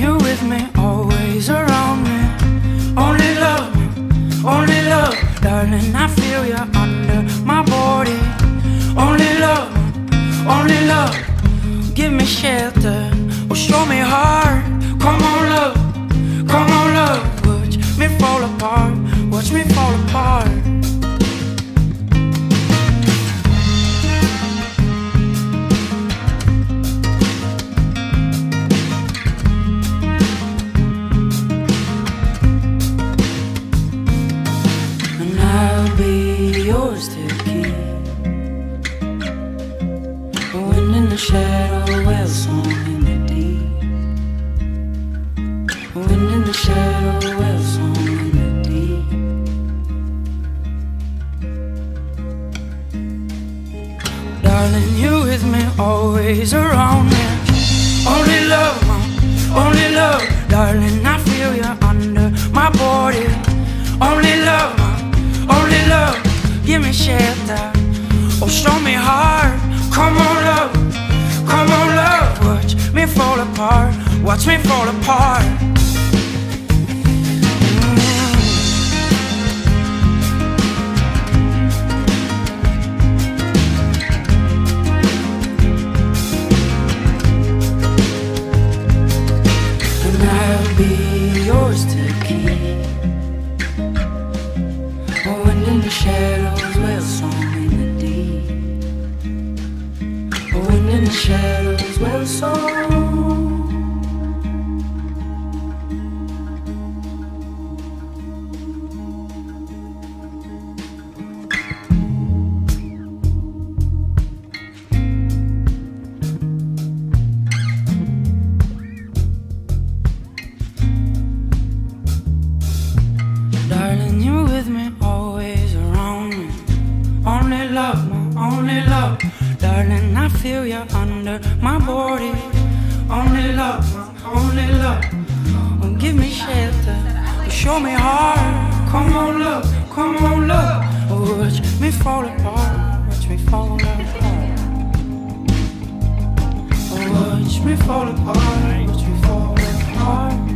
you're with me, always around me. Only love, only love, darling. I feel you under my body. Only love, only love, give me shelter or show me heart. The shadow, well song in the deep. Wind in the shadow, well song in the deep. Darling, you with me, always around me. Only love, only love, darling. I feel you under my body. Only love, only love. Give me shelter, Oh, show me heart. I'll be yours to keep. Oh, and in the shadows, song in the deep. Oh, and in the shadows, love, my only love. Darling, I feel you under my body. Only love, my only love. Oh, give me shelter, show me heart. Come on, love, come on, love. Oh, watch me fall apart, watch me fall apart. Oh, watch me fall apart, watch me fall apart.